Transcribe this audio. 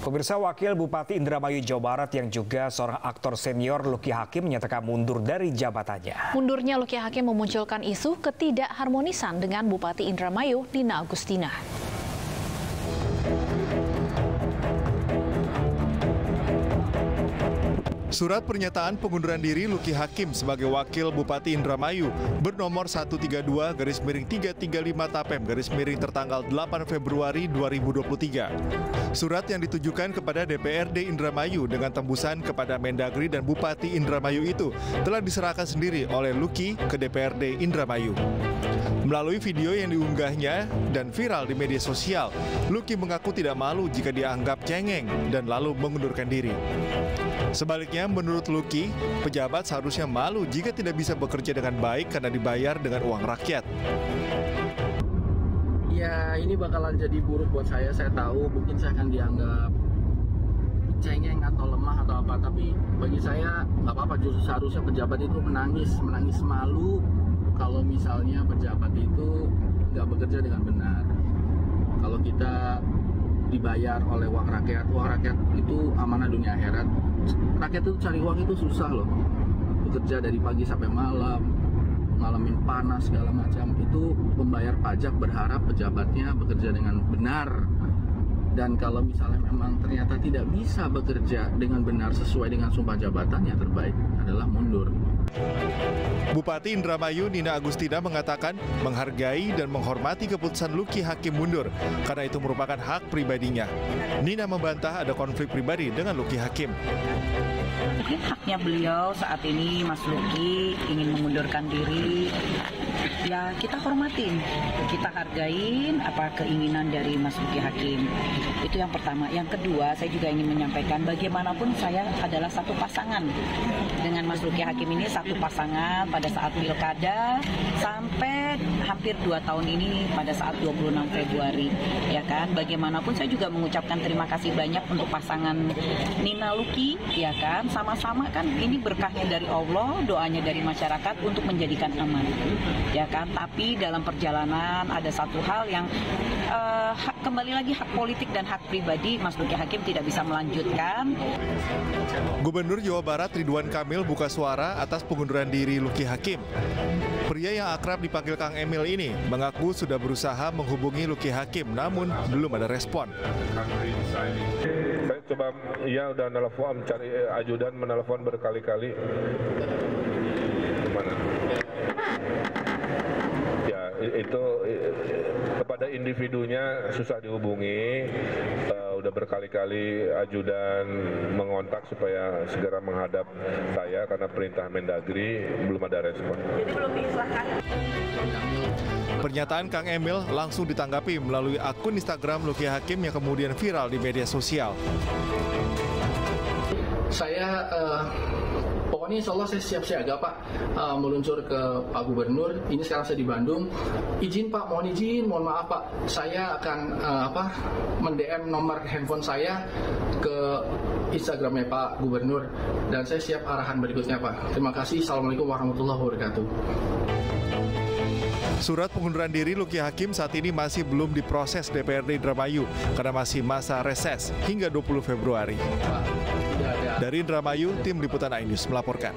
Pemirsa Wakil Bupati Indramayu Jawa Barat yang juga seorang aktor senior Luki Hakim menyatakan mundur dari jabatannya. Mundurnya Luki Hakim memunculkan isu ketidakharmonisan dengan Bupati Indramayu Nina Agustina. Surat pernyataan pengunduran diri Luki Hakim sebagai Wakil Bupati Indramayu bernomor 132 garis miring 335 Tapem garis miring tertanggal 8 Februari 2023. Surat yang ditujukan kepada DPRD Indramayu dengan tembusan kepada Mendagri dan Bupati Indramayu itu telah diserahkan sendiri oleh Luki ke DPRD Indramayu. Melalui video yang diunggahnya dan viral di media sosial, Luki mengaku tidak malu jika dianggap cengeng dan lalu mengundurkan diri. Sebaliknya, menurut Luki, pejabat seharusnya malu jika tidak bisa bekerja dengan baik karena dibayar dengan uang rakyat. Ya, ini bakalan jadi buruk buat saya. Saya tahu mungkin saya akan dianggap cengeng atau lemah atau apa. Tapi bagi saya nggak apa-apa. Justru seharusnya pejabat itu menangis, menangis malu kalau misalnya pejabat itu nggak bekerja dengan benar. Dibayar oleh uang rakyat, uang rakyat itu amanah dunia akhirat. Rakyat itu cari uang itu susah loh. Bekerja dari pagi sampai malam ngalamin panas segala macam. Itu membayar pajak berharap pejabatnya bekerja dengan benar dan kalau misalnya memang ternyata tidak bisa bekerja dengan benar sesuai dengan sumpah jabatan yang terbaik adalah mundur. Bupati Indramayu Nina Agustina mengatakan menghargai dan menghormati keputusan Luki Hakim mundur karena itu merupakan hak pribadinya. Nina membantah ada konflik pribadi dengan Luki Hakim. Haknya beliau saat ini Mas Luki ingin mengundurkan diri ya kita hormatin, kita hargain apa keinginan dari Mas Luki Hakim. Itu yang pertama. Yang kedua, saya juga ingin menyampaikan bagaimanapun saya adalah satu pasangan dengan Mas Luki Hakim ini satu pasangan pada saat pilkada sampai hampir dua tahun ini pada saat 26 Februari, ya kan. Bagaimanapun saya juga mengucapkan terima kasih banyak untuk pasangan Nina Luki, ya kan. Sama-sama kan ini berkahnya dari Allah, doanya dari masyarakat untuk menjadikan aman, ya kan tapi dalam perjalanan ada satu hal yang uh, hak, kembali lagi hak politik dan hak pribadi Mas Luki Hakim tidak bisa melanjutkan. Gubernur Jawa Barat Ridwan Kamil buka suara atas pengunduran diri Luki Hakim. Pria yang akrab dipanggil Kang Emil ini mengaku sudah berusaha menghubungi Luki Hakim namun belum ada respon. Coba ya udah nelfon cari eh, ajudan menelpon berkali-kali. Mana? itu kepada individunya susah dihubungi uh, udah berkali-kali ajudan mengontak supaya segera menghadap saya karena perintah Mendagri belum ada respon. Jadi belum diisahkan. Pernyataan Kang Emil langsung ditanggapi melalui akun Instagram Luki Hakim yang kemudian viral di media sosial. Saya uh, pokoknya insya Allah saya siap siaga Pak uh, meluncur ke Pak Gubernur. Ini sekarang saya di Bandung. Izin Pak, mohon izin, mohon maaf Pak. Saya akan uh, apa mendm nomor handphone saya ke Instagramnya Pak Gubernur dan saya siap arahan berikutnya Pak. Terima kasih. Assalamualaikum warahmatullahi wabarakatuh. Surat pengunduran diri Luki Hakim saat ini masih belum diproses DPRD Indramayu karena masih masa reses hingga 20 Februari. Dari Indramayu, tim Liputan Ainus melaporkan.